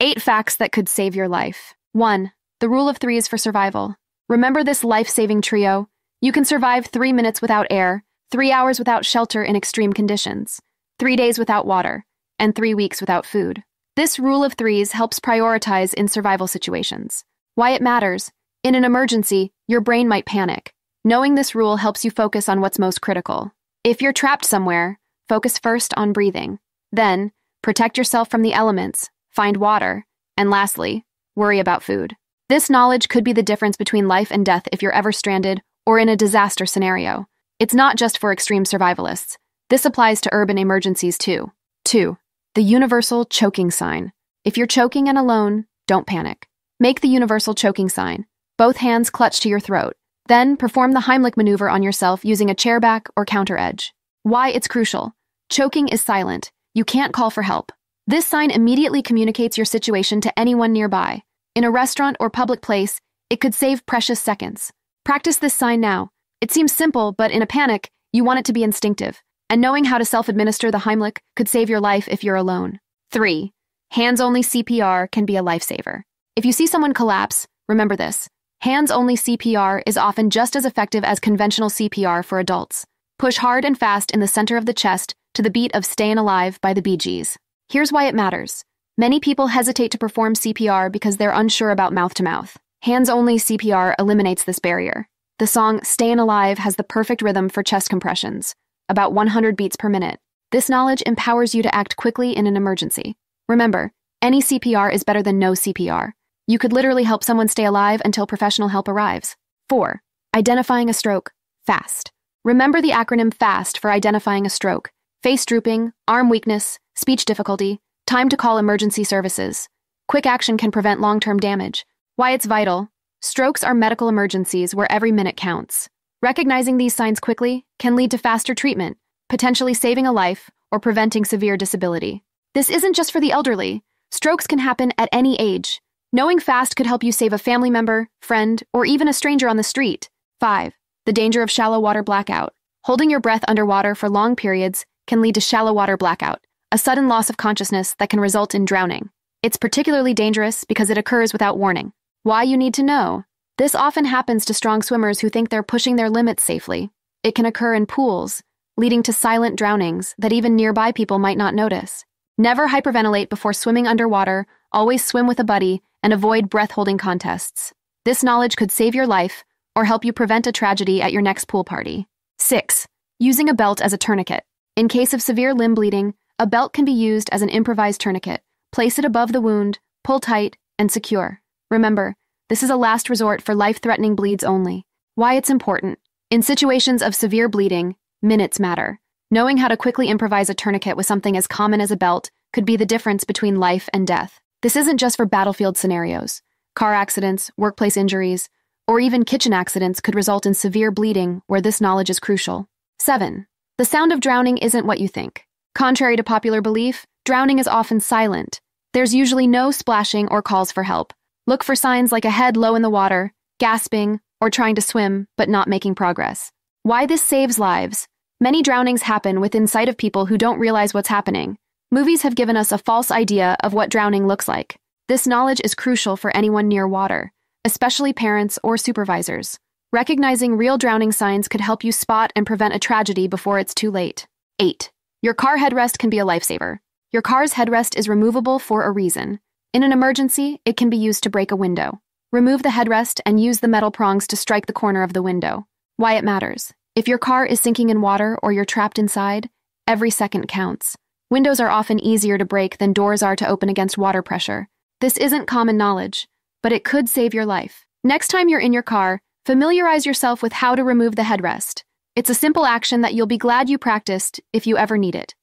8 facts that could save your life. 1. The rule of threes for survival. Remember this life saving trio? You can survive three minutes without air, three hours without shelter in extreme conditions, three days without water, and three weeks without food. This rule of threes helps prioritize in survival situations. Why it matters. In an emergency, your brain might panic. Knowing this rule helps you focus on what's most critical. If you're trapped somewhere, focus first on breathing. Then, protect yourself from the elements, find water, and lastly, worry about food. This knowledge could be the difference between life and death if you're ever stranded or in a disaster scenario. It's not just for extreme survivalists. This applies to urban emergencies too. 2. The universal choking sign. If you're choking and alone, don't panic. Make the universal choking sign. Both hands clutch to your throat. Then perform the Heimlich maneuver on yourself using a chair back or counter edge. Why it's crucial. Choking is silent. You can't call for help. This sign immediately communicates your situation to anyone nearby. In a restaurant or public place, it could save precious seconds. Practice this sign now. It seems simple, but in a panic, you want it to be instinctive and knowing how to self administer the Heimlich could save your life if you're alone. 3. Hands only CPR can be a lifesaver. If you see someone collapse, remember this hands only CPR is often just as effective as conventional CPR for adults. Push hard and fast in the center of the chest to the beat of Stayin' Alive by the Bee Gees. Here's why it matters. Many people hesitate to perform CPR because they're unsure about mouth to mouth. Hands only CPR eliminates this barrier. The song Stayin' Alive has the perfect rhythm for chest compressions, about 100 beats per minute. This knowledge empowers you to act quickly in an emergency. Remember, any CPR is better than no CPR. You could literally help someone stay alive until professional help arrives. 4. Identifying a stroke. FAST. Remember the acronym FAST for identifying a stroke. Face drooping, arm weakness, speech difficulty, time to call emergency services. Quick action can prevent long term damage. Why it's vital. Strokes are medical emergencies where every minute counts. Recognizing these signs quickly can lead to faster treatment, potentially saving a life or preventing severe disability. This isn't just for the elderly. Strokes can happen at any age. Knowing fast could help you save a family member, friend, or even a stranger on the street. 5. The danger of shallow water blackout. Holding your breath underwater for long periods can lead to shallow water blackout, a sudden loss of consciousness that can result in drowning. It's particularly dangerous because it occurs without warning. Why you need to know. This often happens to strong swimmers who think they're pushing their limits safely. It can occur in pools, leading to silent drownings that even nearby people might not notice. Never hyperventilate before swimming underwater, always swim with a buddy, and avoid breath holding contests. This knowledge could save your life or help you prevent a tragedy at your next pool party. 6. Using a belt as a tourniquet. In case of severe limb bleeding, a belt can be used as an improvised tourniquet. Place it above the wound, pull tight, and secure. Remember, this is a last resort for life threatening bleeds only. Why it's important. In situations of severe bleeding, minutes matter. Knowing how to quickly improvise a tourniquet with something as common as a belt could be the difference between life and death. This isn't just for battlefield scenarios. Car accidents, workplace injuries, or even kitchen accidents could result in severe bleeding where this knowledge is crucial. 7. The sound of drowning isn't what you think. Contrary to popular belief, drowning is often silent. There's usually no splashing or calls for help. Look for signs like a head low in the water, gasping, or trying to swim, but not making progress. Why this saves lives. Many drownings happen within sight of people who don't realize what's happening. Movies have given us a false idea of what drowning looks like. This knowledge is crucial for anyone near water, especially parents or supervisors. Recognizing real drowning signs could help you spot and prevent a tragedy before it's too late. 8. Your car headrest can be a lifesaver. Your car's headrest is removable for a reason. In an emergency, it can be used to break a window. Remove the headrest and use the metal prongs to strike the corner of the window. Why it matters. If your car is sinking in water or you're trapped inside, every second counts. Windows are often easier to break than doors are to open against water pressure. This isn't common knowledge, but it could save your life. Next time you're in your car, familiarize yourself with how to remove the headrest. It's a simple action that you'll be glad you practiced if you ever need it.